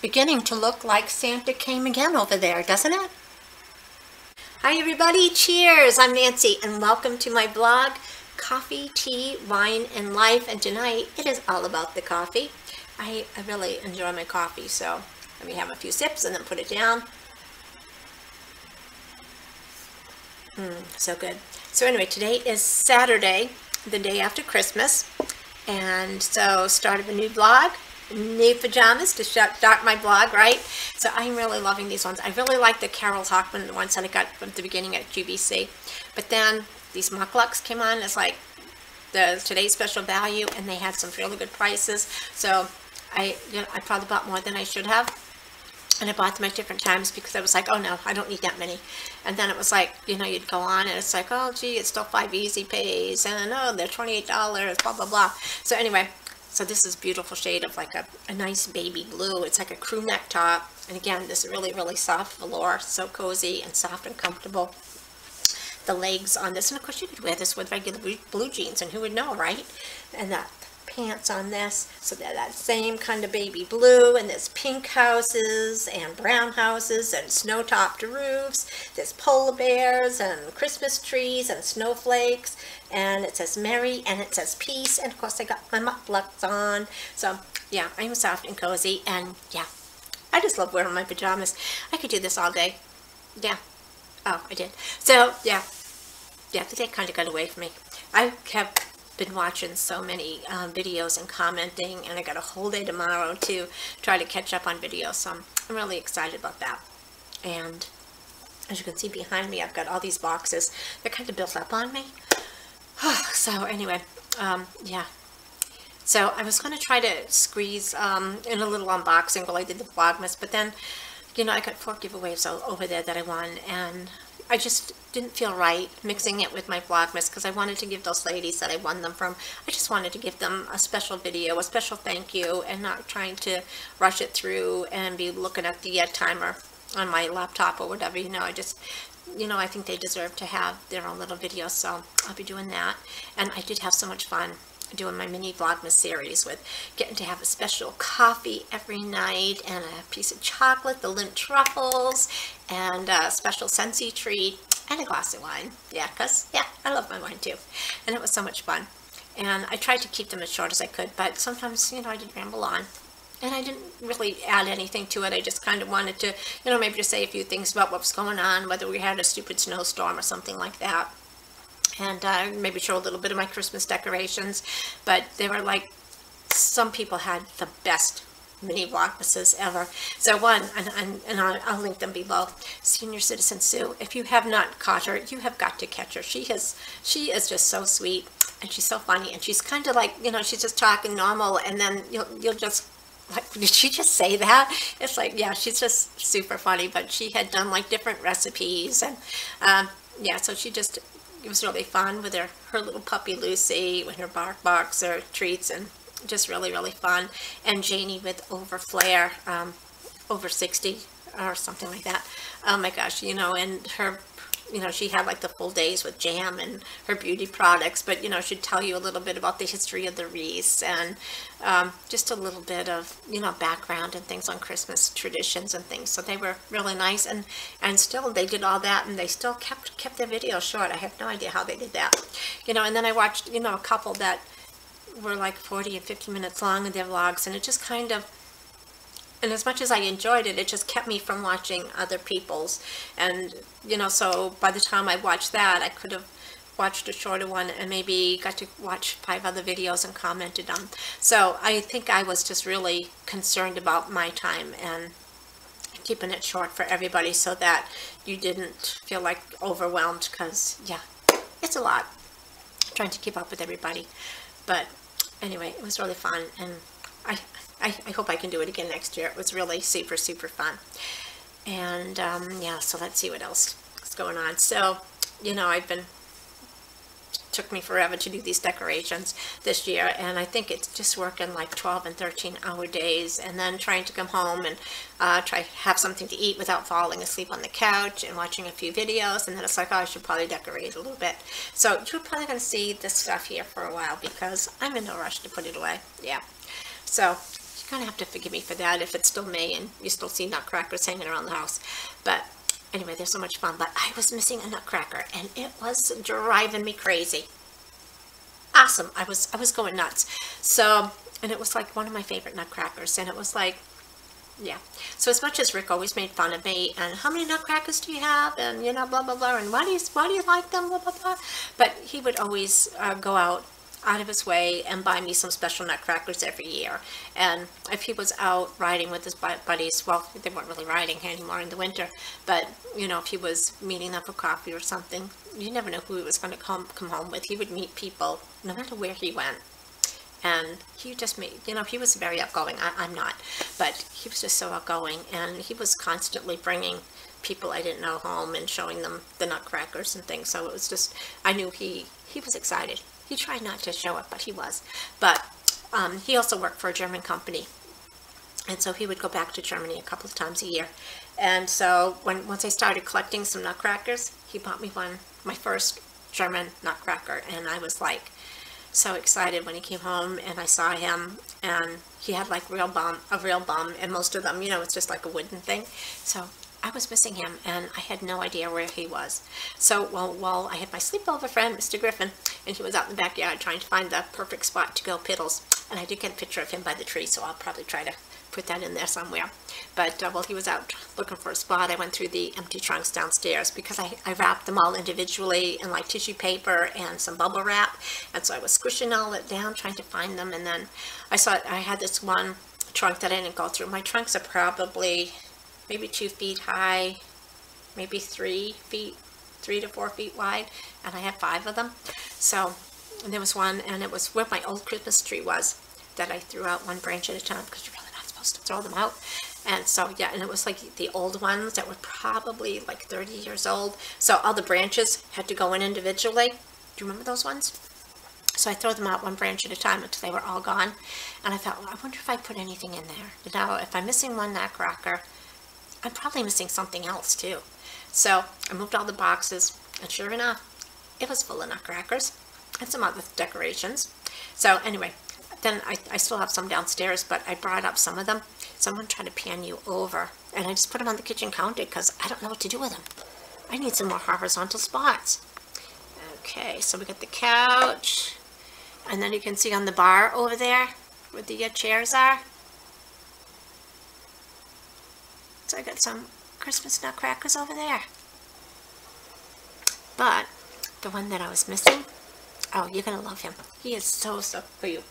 beginning to look like Santa came again over there, doesn't it? Hi everybody, cheers! I'm Nancy and welcome to my blog, Coffee, Tea, Wine, and Life. And tonight it is all about the coffee. I, I really enjoy my coffee, so let me have a few sips and then put it down. Mmm, so good. So anyway, today is Saturday, the day after Christmas. And so started a new blog new pajamas to start my blog, right? So I'm really loving these ones. I really like the Carol Hochman, ones that I got from the beginning at QVC. But then these mukluks came on as like the today's special value, and they had some really good prices. So I, you know, I probably bought more than I should have. And I bought them at different times because I was like, oh no, I don't need that many. And then it was like, you know, you'd go on and it's like, oh gee, it's still five easy pays and oh, they're $28, blah, blah, blah. So anyway, so this is beautiful shade of like a, a nice baby blue. It's like a crew neck top. And again, this is really, really soft velour, so cozy and soft and comfortable. The legs on this, and of course you could wear this with regular blue jeans, and who would know, right? And that pants on this. So they're that same kind of baby blue, and there's pink houses, and brown houses, and snow-topped roofs. There's polar bears, and Christmas trees, and snowflakes, and it says Merry, and it says Peace, and of course I got my mukluks on. So, yeah, I'm soft and cozy, and yeah, I just love wearing my pajamas. I could do this all day. Yeah. Oh, I did. So, yeah. Yeah, the day kind of got away from me. I kept been watching so many um, videos and commenting, and I got a whole day tomorrow to try to catch up on videos, so I'm, I'm really excited about that. And as you can see behind me, I've got all these boxes. They're kind of built up on me. so anyway, um, yeah. So I was going to try to squeeze um, in a little unboxing while I did the Vlogmas, but then, you know, I got four giveaways over there that I won, and I just didn't feel right mixing it with my Vlogmas because I wanted to give those ladies that I won them from, I just wanted to give them a special video, a special thank you, and not trying to rush it through and be looking at the uh, timer on my laptop or whatever, you know, I just, you know, I think they deserve to have their own little video, so I'll be doing that. And I did have so much fun doing my mini Vlogmas series with getting to have a special coffee every night and a piece of chocolate, the Lindt truffles, and a special Scentsy treat, and a glass of wine. Yeah, because, yeah, I love my wine too. And it was so much fun. And I tried to keep them as short as I could, but sometimes, you know, I did ramble on. And I didn't really add anything to it. I just kind of wanted to, you know, maybe just say a few things about what was going on, whether we had a stupid snowstorm or something like that and uh, maybe show a little bit of my Christmas decorations. But they were like, some people had the best mini vlogmases ever. So one, and, and, and I'll, I'll, link them below, Senior Citizen Sue. If you have not caught her, you have got to catch her. She has, she is just so sweet, and she's so funny, and she's kind of like, you know, she's just talking normal, and then you'll, you'll just like, did she just say that? It's like, yeah, she's just super funny, but she had done like different recipes and, um, yeah, so she just it was really fun with her, her little puppy Lucy with her bark box or treats and just really, really fun. And Janie with Over Flair, um, over 60 or something like that. Oh my gosh, you know, and her you know, she had like the full days with jam and her beauty products, but, you know, she'd tell you a little bit about the history of the wreaths and um, just a little bit of, you know, background and things on Christmas traditions and things. So they were really nice and, and still they did all that and they still kept, kept their video short. I have no idea how they did that. You know, and then I watched, you know, a couple that were like 40 and 50 minutes long in their vlogs and it just kind of and as much as I enjoyed it, it just kept me from watching other people's. And, you know, so by the time I watched that, I could have watched a shorter one and maybe got to watch five other videos and commented on. So I think I was just really concerned about my time and keeping it short for everybody so that you didn't feel like overwhelmed because, yeah, it's a lot trying to keep up with everybody. But anyway, it was really fun and I, I, I hope I can do it again next year. It was really super, super fun. And um, yeah, so let's see what else is going on. So, you know, I've been, took me forever to do these decorations this year. And I think it's just working like 12 and 13 hour days and then trying to come home and uh, try have something to eat without falling asleep on the couch and watching a few videos. And then it's like, oh, I should probably decorate a little bit. So you're probably going to see this stuff here for a while because I'm in no rush to put it away. Yeah. So going to have to forgive me for that if it's still May and you still see nutcrackers hanging around the house. But anyway, they're so much fun. But I was missing a nutcracker and it was driving me crazy. Awesome. I was, I was going nuts. So, and it was like one of my favorite nutcrackers. And it was like, yeah. So as much as Rick always made fun of me and how many nutcrackers do you have and you know blah blah blah and why do you why do you like them blah blah blah, but he would always uh, go out out of his way and buy me some special nutcrackers every year. And if he was out riding with his buddies, well, they weren't really riding anymore in the winter, but, you know, if he was meeting them for coffee or something, you never know who he was going to come, come home with. He would meet people no matter where he went. And he just made, you know, he was very outgoing. I, I'm not, but he was just so outgoing. And he was constantly bringing people I didn't know home and showing them the nutcrackers and things. So it was just, I knew he, he was excited. He tried not to show it, but he was. But um, he also worked for a German company. And so he would go back to Germany a couple of times a year. And so when once I started collecting some nutcrackers, he bought me one, my first German nutcracker. And I was like so excited when he came home and I saw him and he had like real bum, a real bum and most of them, you know, it's just like a wooden thing. So I was missing him and I had no idea where he was. So while, while I had my sleepover friend, Mr. Griffin, and he was out in the backyard trying to find the perfect spot to go piddles, and I did get a picture of him by the tree, so I'll probably try to put that in there somewhere. But uh, while he was out looking for a spot, I went through the empty trunks downstairs because I, I wrapped them all individually in like tissue paper and some bubble wrap. And so I was squishing all it down, trying to find them. And then I saw I had this one trunk that I didn't go through. My trunks are probably maybe two feet high, maybe three feet, three to four feet wide, and I have five of them. So there was one, and it was where my old Christmas tree was, that I threw out one branch at a time, because you're really not supposed to throw them out. And so, yeah, and it was like the old ones that were probably like 30 years old. So all the branches had to go in individually. Do you remember those ones? So I throw them out one branch at a time until they were all gone. And I thought, well, I wonder if I put anything in there. Now, if I'm missing one nutcracker, I'm probably missing something else too. So I moved all the boxes, and sure enough, it was full of nutcrackers and some other decorations. So anyway, then I, I still have some downstairs, but I brought up some of them. Someone tried to pan you over, and I just put them on the kitchen counter because I don't know what to do with them. I need some more horizontal spots. Okay, so we got the couch, and then you can see on the bar over there where the uh, chairs are, So I got some Christmas nutcrackers over there. But the one that I was missing, oh, you're going to love him. He is so, so for you.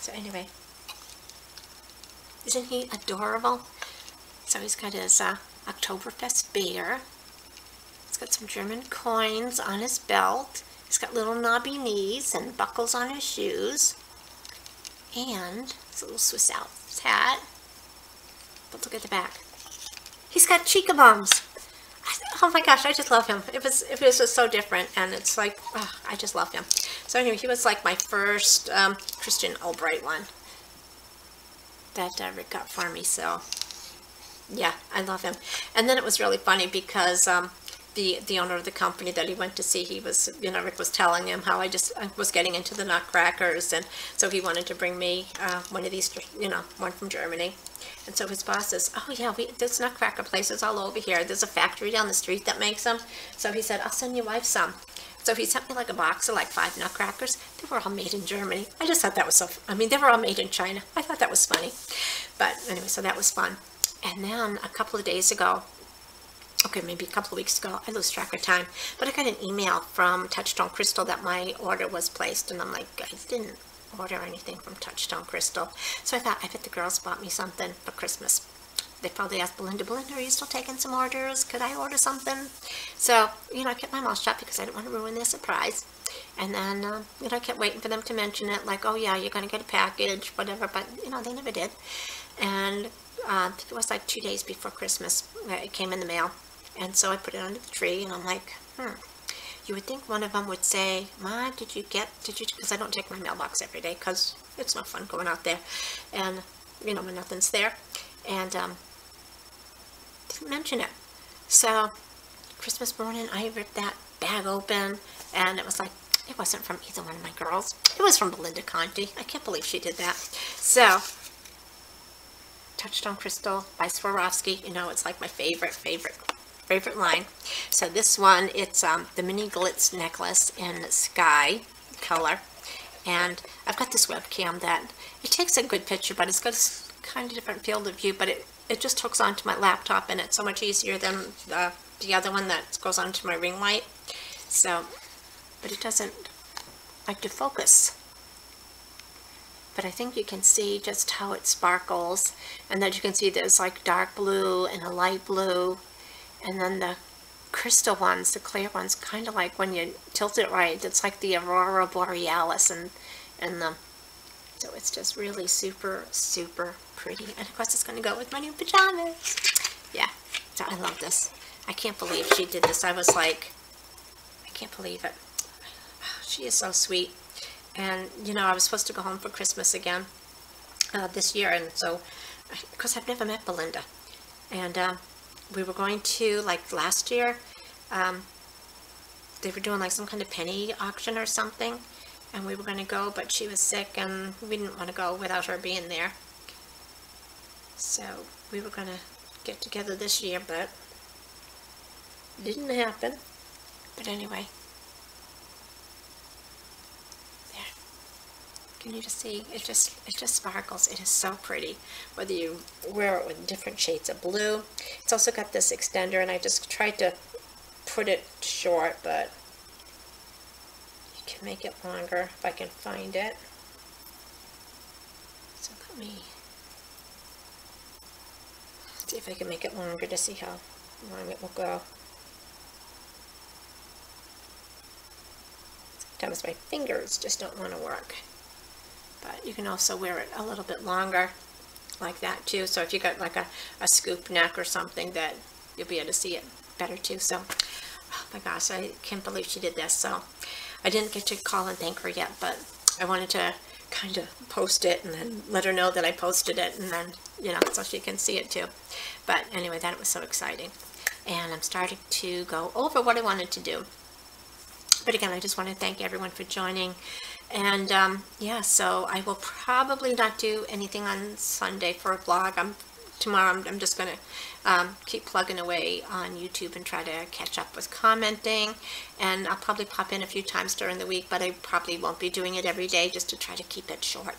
So anyway, isn't he adorable? So he's got his uh, Oktoberfest beer. He's got some German coins on his belt. He's got little knobby knees and buckles on his shoes. And his little Swiss Alps hat. But look at the back. He's got chica bombs. Oh my gosh, I just love him. It was it was just so different, and it's like oh, I just love him. So anyway, he was like my first um, Christian Ulbricht one that Rick got for me. So yeah, I love him. And then it was really funny because um, the the owner of the company that he went to see, he was, you know, Rick was telling him how I just I was getting into the nutcrackers, and so he wanted to bring me uh, one of these, you know, one from Germany. And so his boss says, oh yeah, we, there's nutcracker places all over here. There's a factory down the street that makes them. So he said, I'll send your wife some. So he sent me like a box of like five nutcrackers. They were all made in Germany. I just thought that was so, I mean, they were all made in China. I thought that was funny. But anyway, so that was fun. And then a couple of days ago, okay, maybe a couple of weeks ago, I lose track of time, but I got an email from Touchstone Crystal that my order was placed, and I'm like, I didn't order anything from Touchstone Crystal. So I thought, I bet the girls bought me something for Christmas. They probably asked Belinda, Belinda, are you still taking some orders? Could I order something? So, you know, I kept my mouth shut because I didn't want to ruin their surprise. And then, uh, you know, I kept waiting for them to mention it, like, oh yeah, you're going to get a package, whatever, but, you know, they never did. And uh, it was like two days before Christmas, it came in the mail. And so I put it under the tree, and I'm like, hmm, you would think one of them would say, Ma, did you get, did you, because I don't take my mailbox every day because it's not fun going out there and, you know, when nothing's there. And, um, didn't mention it. So, Christmas morning, I ripped that bag open and it was like, it wasn't from either one of my girls. It was from Belinda Conti. I can't believe she did that. So, Touchstone Crystal by Swarovski. You know, it's like my favorite, favorite, favorite line. So this one, it's um, the mini glitz necklace in sky color. And I've got this webcam that, it takes a good picture, but it's got a kind of different field of view, but it, it just hooks onto my laptop and it's so much easier than the, the other one that goes onto my ring light. So, but it doesn't like to focus. But I think you can see just how it sparkles and that you can see there's like dark blue and a light blue and then the crystal ones, the clear ones, kind of like when you tilt it right, it's like the aurora borealis and, and the, so it's just really super, super pretty. And of course it's going to go with my new pajamas. Yeah, so I love this. I can't believe she did this. I was like, I can't believe it. She is so sweet. And, you know, I was supposed to go home for Christmas again uh, this year. And so, because I've never met Belinda. And, uh, we were going to, like last year, um, they were doing like some kind of penny auction or something, and we were going to go, but she was sick, and we didn't want to go without her being there. So we were going to get together this year, but didn't happen. But anyway, Can you just see? It just it just sparkles. It is so pretty. Whether you wear it with different shades of blue. It's also got this extender and I just tried to put it short, but you can make it longer if I can find it. So let me see if I can make it longer to see how long it will go. Sometimes my fingers just don't want to work but you can also wear it a little bit longer like that too. So if you got like a, a scoop neck or something that you'll be able to see it better too. So, oh my gosh, I can't believe she did this. So I didn't get to call and thank her yet, but I wanted to kind of post it and then let her know that I posted it and then, you know, so she can see it too. But anyway, that was so exciting. And I'm starting to go over what I wanted to do. But again, I just want to thank everyone for joining. And um, yeah, so I will probably not do anything on Sunday for a vlog. I'm tomorrow. I'm, I'm just going to um, keep plugging away on YouTube and try to catch up with commenting. And I'll probably pop in a few times during the week, but I probably won't be doing it every day just to try to keep it short.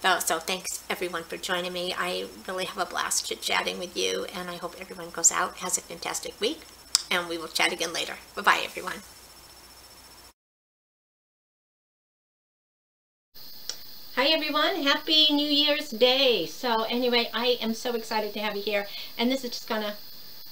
So, so thanks everyone for joining me. I really have a blast chit-chatting with you, and I hope everyone goes out, has a fantastic week, and we will chat again later. Bye-bye, everyone. Hi everyone, happy New Year's Day. So anyway, I am so excited to have you here and this is just gonna,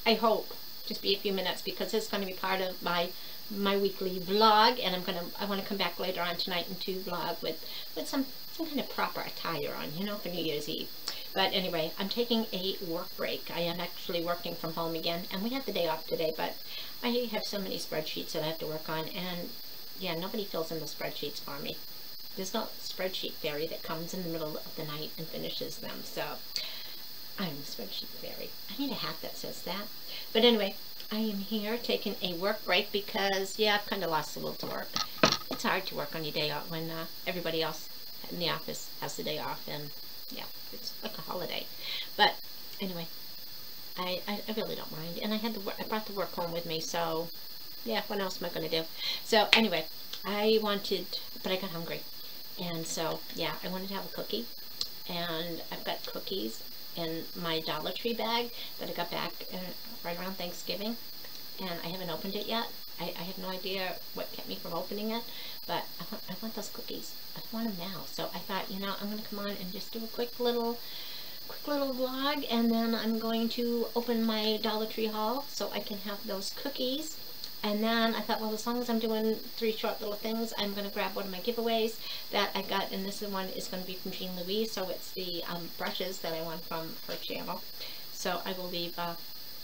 I hope, just be a few minutes because it's gonna be part of my my weekly vlog and I'm gonna I want to come back later on tonight and to vlog with with some some kind of proper attire on, you know, for New Year's Eve. But anyway, I'm taking a work break. I am actually working from home again and we have the day off today, but I have so many spreadsheets that I have to work on and yeah, nobody fills in the spreadsheets for me. There's no spreadsheet fairy that comes in the middle of the night and finishes them. So I'm the spreadsheet fairy. I need a hat that says that. But anyway, I am here taking a work break because, yeah, I've kind of lost the will to work. It's hard to work on your day off when uh, everybody else in the office has the day off. And, yeah, it's like a holiday. But anyway, I, I, I really don't mind. And I had the I brought the work home with me, so yeah, what else am I going to do? So anyway, I wanted, but I got hungry. And so, yeah, I wanted to have a cookie. And I've got cookies in my Dollar Tree bag that I got back uh, right around Thanksgiving. And I haven't opened it yet. I, I, have no idea what kept me from opening it, but I want, I want those cookies. I want them now. So I thought, you know, I'm going to come on and just do a quick little quick little vlog and then I'm going to open my Dollar Tree haul so I can have those cookies and then I thought, well, as long as I'm doing three short little things, I'm going to grab one of my giveaways that I got, and this one is going to be from Jean Louise, so it's the um, brushes that I won from her channel. So I will leave, uh,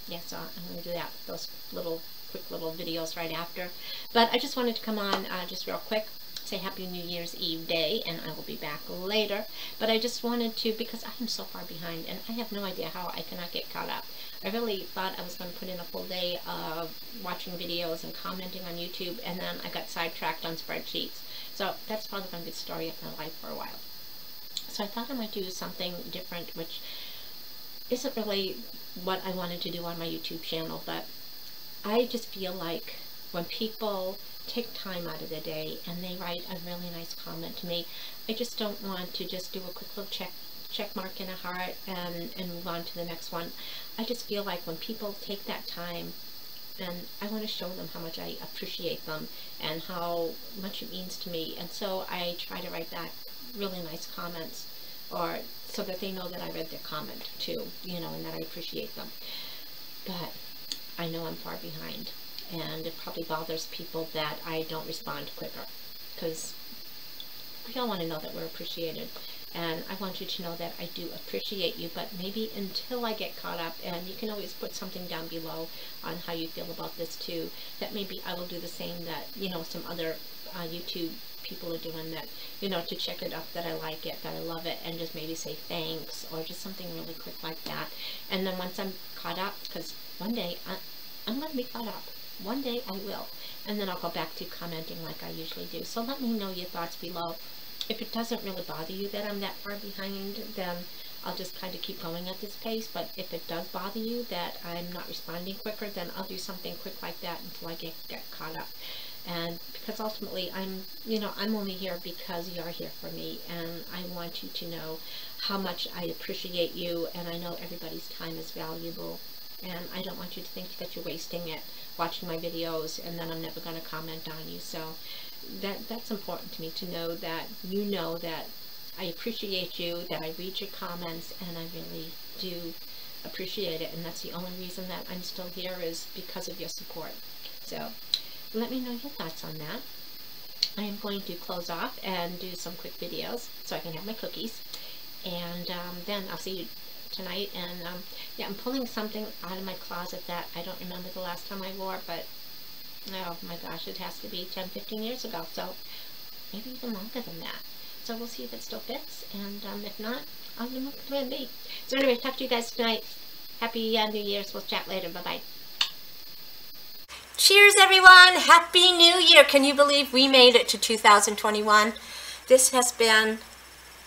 yeah, so I'm going to do that, those little, quick little videos right after. But I just wanted to come on uh, just real quick say Happy New Year's Eve day, and I will be back later. But I just wanted to, because I am so far behind, and I have no idea how I cannot get caught up. I really thought I was going to put in a full day of watching videos and commenting on YouTube, and then I got sidetracked on spreadsheets. So that's probably going to be the story of my life for a while. So I thought I might do something different, which isn't really what I wanted to do on my YouTube channel, but I just feel like when people take time out of the day and they write a really nice comment to me, I just don't want to just do a quick little check check mark in a heart and, and move on to the next one. I just feel like when people take that time and I want to show them how much I appreciate them and how much it means to me. And so I try to write back really nice comments or so that they know that I read their comment too, you know, and that I appreciate them. But I know I'm far behind and it probably bothers people that I don't respond quicker because we all want to know that we're appreciated and I want you to know that I do appreciate you, but maybe until I get caught up, and you can always put something down below on how you feel about this too, that maybe I will do the same that, you know, some other uh, YouTube people are doing that, you know, to check it up that I like it, that I love it, and just maybe say thanks, or just something really quick like that. And then once I'm caught up, because one day I, I'm going to be caught up. One day I will. And then I'll go back to commenting like I usually do. So let me know your thoughts below if it doesn't really bother you that I'm that far behind, then I'll just kind of keep going at this pace. But if it does bother you that I'm not responding quicker, then I'll do something quick like that until I get, get caught up. And because ultimately I'm, you know, I'm only here because you're here for me. And I want you to know how much I appreciate you. And I know everybody's time is valuable. And I don't want you to think that you're wasting it watching my videos and then I'm never going to comment on you. So that that's important to me to know that you know that I appreciate you, that I read your comments, and I really do appreciate it. And that's the only reason that I'm still here is because of your support. So let me know your thoughts on that. I am going to close off and do some quick videos so I can have my cookies. And um, then I'll see you tonight. And um, yeah, I'm pulling something out of my closet that I don't remember the last time I wore, but oh my gosh, it has to be 10, 15 years ago, so maybe even longer than that. So we'll see if it still fits, and um, if not, I'll move to plan B. So anyway, talk to you guys tonight. Happy uh, New Year's. We'll chat later. Bye-bye. Cheers, everyone. Happy New Year. Can you believe we made it to 2021? This has been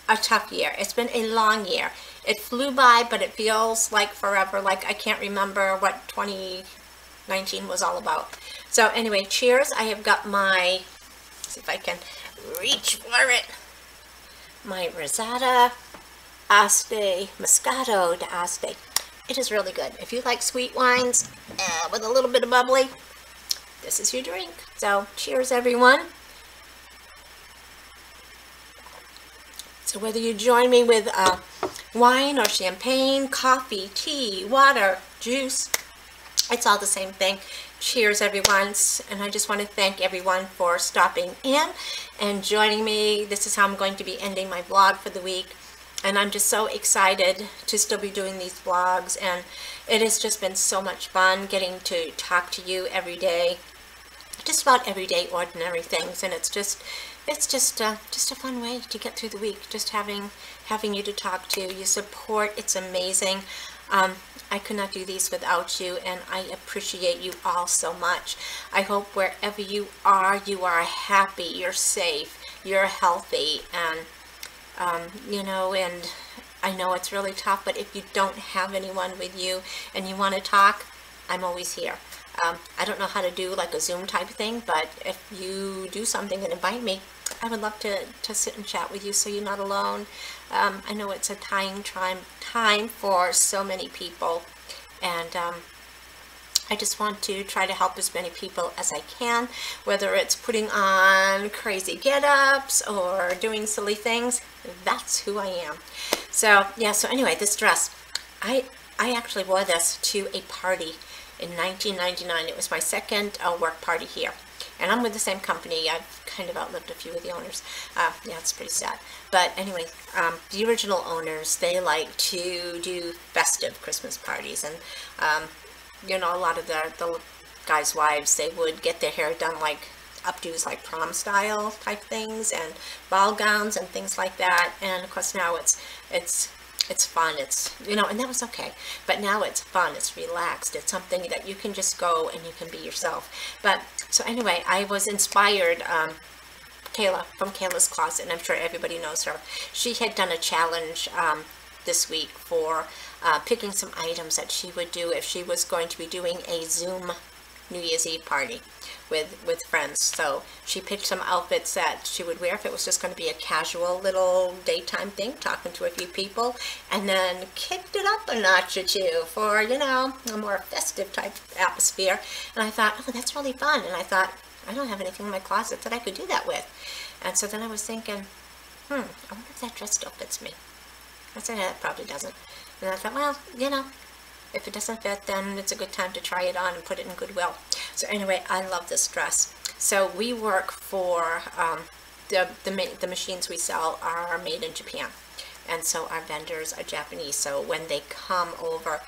a tough year. It's been a long year. It flew by, but it feels like forever, like I can't remember what 2019 was all about. So anyway, cheers. I have got my, see if I can reach for it, my Rosada Este Moscato d'Asti. It is really good. If you like sweet wines uh, with a little bit of bubbly, this is your drink. So cheers everyone. So whether you join me with uh, wine or champagne, coffee, tea, water, juice, it's all the same thing. Cheers, everyone. And I just want to thank everyone for stopping in and joining me. This is how I'm going to be ending my vlog for the week. And I'm just so excited to still be doing these vlogs. And it has just been so much fun getting to talk to you every day. Just about everyday ordinary things. And it's just, it's just, uh, just a fun way to get through the week. Just having, having you to talk to. Your support, it's amazing. Um, I could not do these without you, and I appreciate you all so much. I hope wherever you are, you are happy, you're safe, you're healthy, and, um, you know, and I know it's really tough, but if you don't have anyone with you and you want to talk, I'm always here. Um, I don't know how to do like a Zoom type thing, but if you do something and invite me, I would love to, to sit and chat with you so you're not alone. Um, I know it's a time, time, time for so many people, and um, I just want to try to help as many people as I can, whether it's putting on crazy get-ups or doing silly things, that's who I am. So, yeah, so anyway, this dress, I, I actually wore this to a party in 1999. It was my second uh, work party here and I'm with the same company. I've kind of outlived a few of the owners. Uh, yeah, it's pretty sad. But anyway, um, the original owners, they like to do festive Christmas parties. And, um, you know, a lot of the, the guys' wives, they would get their hair done like updos like prom style type things and ball gowns and things like that. And of course now it's, it's it's fun it's you know and that was okay. But now it's fun it's relaxed it's something that you can just go and you can be yourself. But so anyway I was inspired um, Kayla from Kayla's Closet and I'm sure everybody knows her. She had done a challenge um, this week for uh, picking some items that she would do if she was going to be doing a Zoom New Year's Eve party with with friends. So she picked some outfits that she would wear if it was just going to be a casual little daytime thing, talking to a few people, and then kicked it up a notch or two for you know a more festive type atmosphere. And I thought, oh, that's really fun. And I thought, I don't have anything in my closet that I could do that with. And so then I was thinking, hmm, I wonder if that dress still fits me. I said, yeah, it probably doesn't. And I thought, well, you know, if it doesn't fit, then it's a good time to try it on and put it in Goodwill. So anyway, I love this dress. So we work for, um, the, the, the machines we sell are made in Japan. And so our vendors are Japanese. So when they come over,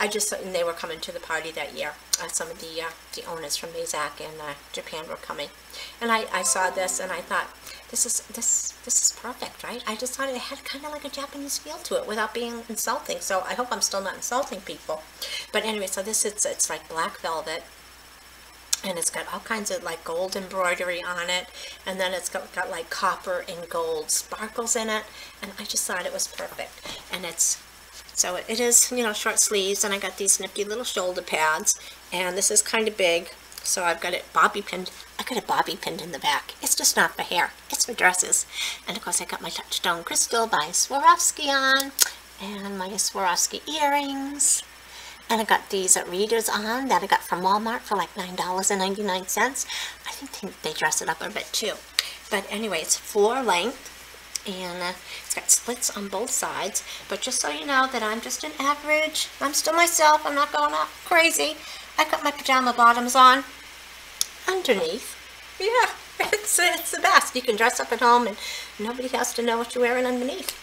I just, and they were coming to the party that year. Uh, some of the uh, the owners from Mazak and uh, Japan were coming. And I, I saw this and I thought, this is this this is perfect, right? I just thought it had kind of like a Japanese feel to it without being insulting. So I hope I'm still not insulting people. But anyway, so this is it's like black velvet. And it's got all kinds of like gold embroidery on it. And then it's got, got like copper and gold sparkles in it. And I just thought it was perfect. And it's so it is, you know, short sleeves, and I got these nifty little shoulder pads, and this is kind of big, so I've got it bobby pinned. I got a bobby pinned in the back. It's just not for hair. It's for dresses. And of course I got my Touchstone Crystal by Swarovski on. And my Swarovski earrings. And I got these at Readers on that I got from Walmart for like $9.99. I think they dress it up a bit too. But anyway, it's floor length. And uh, it's got splits on both sides. But just so you know that I'm just an average. I'm still myself. I'm not going up crazy. I got my pajama bottoms on underneath. Yeah, it's, it's the best. You can dress up at home and nobody has to know what you're wearing underneath.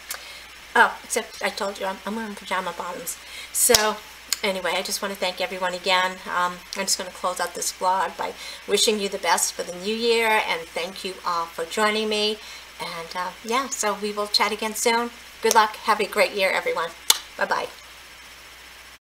Oh, except I told you I'm, I'm wearing pajama bottoms. So anyway, I just want to thank everyone again. Um, I'm just going to close out this vlog by wishing you the best for the new year and thank you all for joining me. And uh, yeah, so we will chat again soon. Good luck. Have a great year, everyone. Bye-bye.